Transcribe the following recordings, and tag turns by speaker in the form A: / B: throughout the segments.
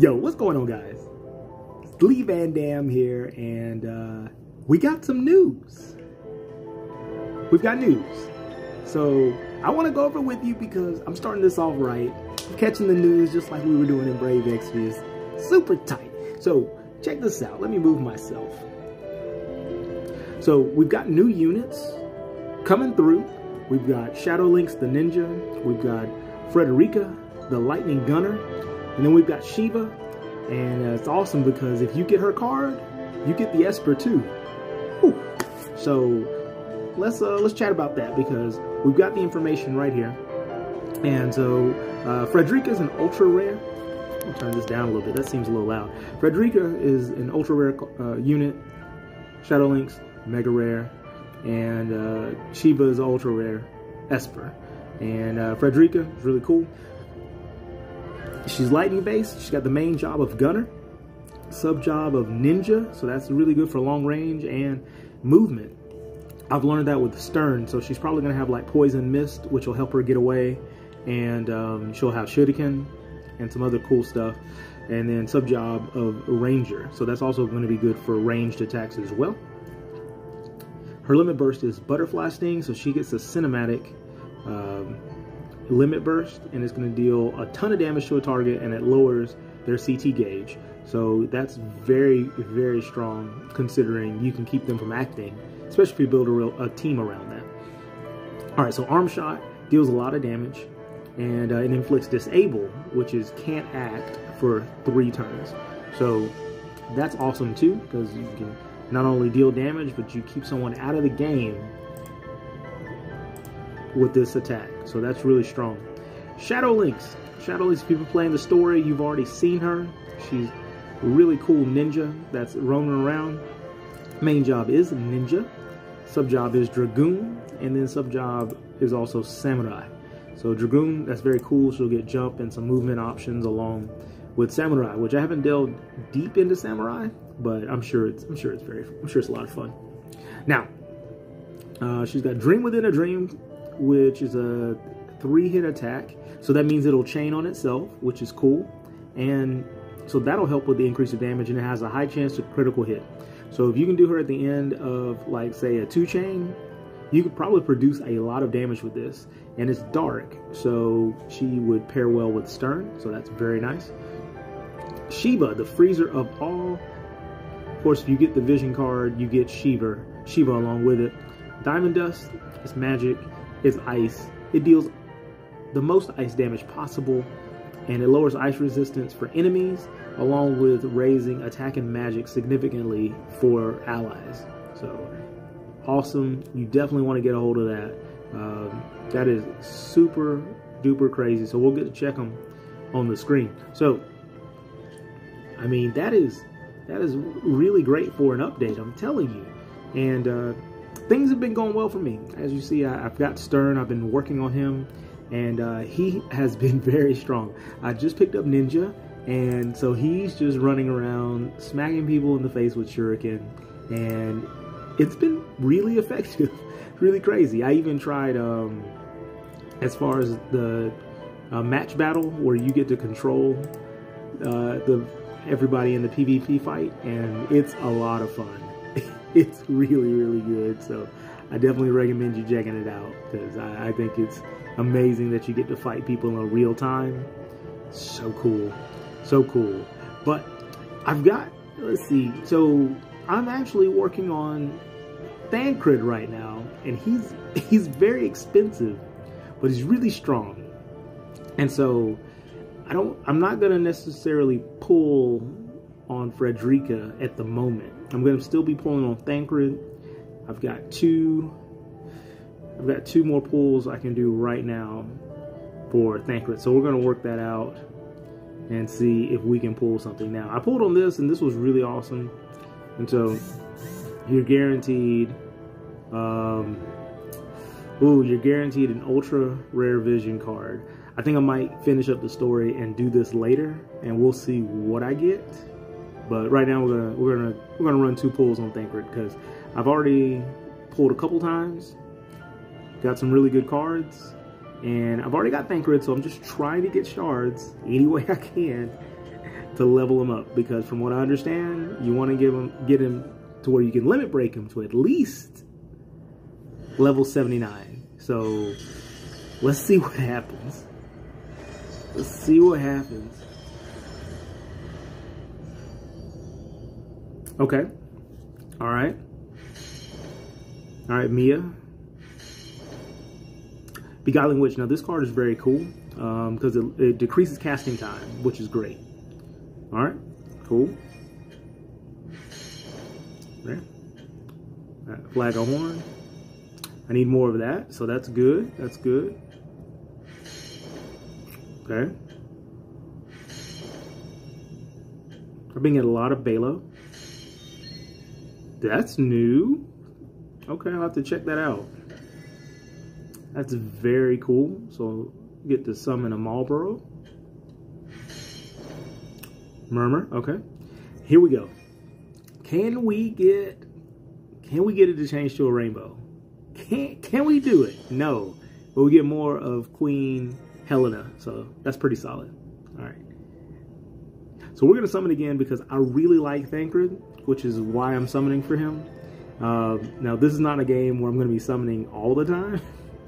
A: Yo, what's going on, guys? It's Lee Van Dam here, and uh, we got some news. We've got news. So I want to go over with you because I'm starting this off right. I'm catching the news just like we were doing in Brave Exvius. Super tight. So check this out. Let me move myself. So we've got new units coming through. We've got Shadowlynx the Ninja. We've got Frederica the Lightning Gunner. And then we've got Shiva. And uh, it's awesome because if you get her card, you get the Esper too. So let's uh, let's chat about that because we've got the information right here. And so uh, Frederica is an ultra rare. I'll turn this down a little bit. That seems a little loud. Frederica is an ultra rare uh, unit. Shadowlynx's mega rare. And uh, Shiva is ultra rare. Esper. And uh, Frederica is really cool. She's lightning based. She's got the main job of gunner, sub job of ninja. So that's really good for long range and movement. I've learned that with Sterne, so she's probably going to have like Poison Mist, which will help her get away, and um, she'll have Shuriken and some other cool stuff, and then sub job of Ranger, so that's also going to be good for ranged attacks as well. Her limit burst is Butterfly Sting, so she gets a cinematic um, limit burst, and it's going to deal a ton of damage to a target, and it lowers their CT gauge. So that's very, very strong considering you can keep them from acting especially if you build a, real, a team around that. All right, so arm shot deals a lot of damage, and uh, it inflicts disable, which is can't act for three turns. So that's awesome too, because you can not only deal damage, but you keep someone out of the game with this attack. So that's really strong. Shadowlynx. Shadow Lynx, people playing the story, you've already seen her. She's a really cool ninja that's roaming around. Main job is ninja. Sub job is dragoon, and then sub job is also samurai. So dragoon, that's very cool. She'll get jump and some movement options along with samurai, which I haven't delved deep into samurai, but I'm sure it's I'm sure it's very I'm sure it's a lot of fun. Now, uh, she's got dream within a dream, which is a three hit attack. So that means it'll chain on itself, which is cool, and so that'll help with the increase of damage, and it has a high chance to critical hit. So if you can do her at the end of like say a two chain, you could probably produce a lot of damage with this. And it's dark, so she would pair well with Sterne, so that's very nice. Shiva, the freezer of all. Of course, if you get the vision card, you get Shiva, Shiva along with it. Diamond Dust, it's magic, it's ice. It deals the most ice damage possible, and it lowers ice resistance for enemies along with raising attack and magic significantly for allies. So awesome. You definitely want to get a hold of that. Um, that is super duper crazy. So we'll get to check them on the screen. So, I mean, that is that is really great for an update. I'm telling you. And uh, things have been going well for me. As you see, I, have got Sterne. I've been working on him, and uh, he has been very strong. I just picked up Ninja and so he's just running around smacking people in the face with shuriken. And it's been really effective. really crazy. I even tried, um, as far as the uh, match battle, where you get to control uh, the everybody in the PvP fight, and it's a lot of fun. it's really, really good. So I definitely recommend you checking it out because I, I think it's amazing that you get to fight people in real time. So cool. So cool. But I've got, let's see, so I'm actually working on Thancred right now, and he's he's very expensive, but he's really strong. And so I don't I'm not gonna necessarily pull on Frederica at the moment. I'm gonna still be pulling on Thancred. I've got two I've got two more pulls I can do right now for Thancred. So we're gonna work that out and see if we can pull something. Now, I pulled on this, and this was really awesome. And so, you're guaranteed, um, ooh, you're guaranteed an ultra rare vision card. I think I might finish up the story and do this later, and we'll see what I get. But right now, we're gonna we're gonna we're gonna run two pulls on Thancred because I've already pulled a couple times, got some really good cards, and I've already got Thancred, so I'm just trying to get shards any way I can. to level him up because from what I understand, you want to give him get him to where you can limit break him to at least level 79. So let's see what happens. Let's see what happens. Okay. All right. All right, Mia. Beguiling Witch. Now, this card is very cool because um, it, it decreases casting time, which is great. All right. Cool. There. Right. Flag of Horn. I need more of that, so that's good. That's good. Okay. I've been getting a lot of Balo. That's new. Okay, I'll have to check that out. That's very cool. So get to summon a Malboro. Murmur, okay. Here we go. Can we get can we get it to change to a rainbow? Can can we do it? No. But we get more of Queen Helena. So that's pretty solid. All right. So we're to summon again because I really like Thancred which is why I'm summoning for him. Uh, now, this is not a game where I'm going to be summoning all the time,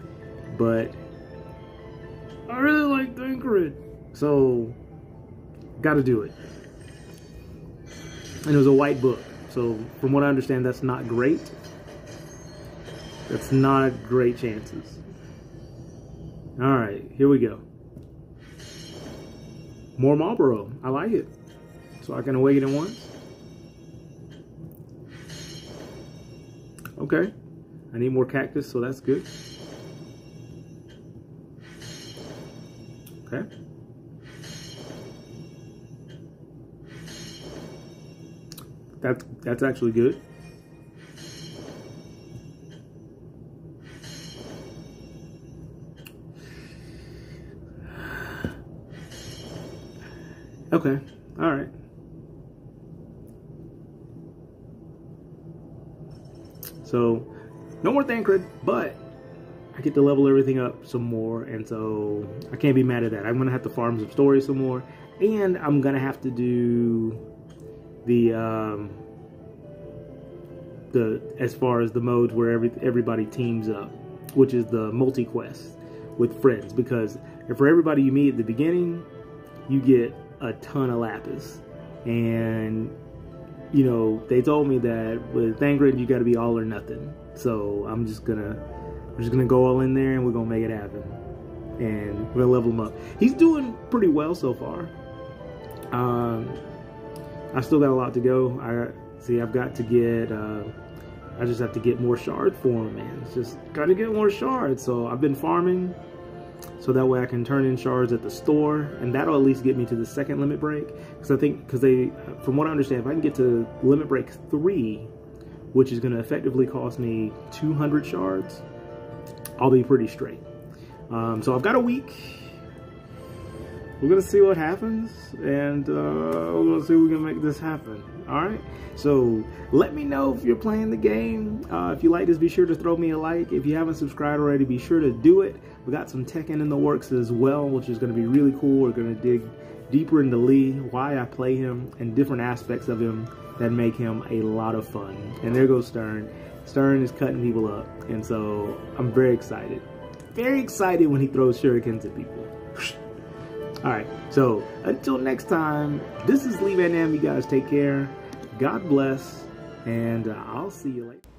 A: but I really like Thancred, so got to do it. And it was a white book, so from what I understand, that's not great. That's not great chances. All right, here we go. More Malboro. I like it. So I can awaken it once. Okay. I need more cactus, so that's good. Okay. That, that's actually good. Okay. All right. So no more Thancred, but I get to level everything up some more, and so I can't be mad at that. I'm gonna have to farm some stories some more, and I'm gonna have to do the um, the as far as the modes where every everybody teams up, which is the multi quest with friends, because for everybody you meet at the beginning, you get a ton of lapis, and you know, they told me that with Thancred you got to be all or nothing. So I'm just gonna, we're just gonna go all in there and we're gonna make it happen. And we're gonna level him up. He's doing pretty well so far. Um, I still got a lot to go. I see. I've got to get. Uh, I just have to get more shards for him, man. It's just got to get more shards. So I've been farming so that way I can turn in shards at the store, and that'll at least get me to the second limit break. Because I think, because they, from what I understand, if I can get to limit break three, which is going to effectively cost me 200 shards, I'll be pretty straight. Um, so I've got a week. We're gonna see what happens, and uh, we're gonna see if we can make this happen. All right. So let me know if you're playing the game. Uh, if you like this, be sure to throw me a like. If you haven't subscribed already, be sure to do it. We got some Tekken in the works as well, which is to be really cool. We're to dig deeper into Lee, why I play him, and different aspects of him that make him a lot of fun. And there goes Sterne. Sterne is cutting people up, and so I'm very excited. Very excited when he throws shurikens at people. All right, so until next time, this is Lee Van Dam. You guys take care. God bless, and uh, I'll see you later.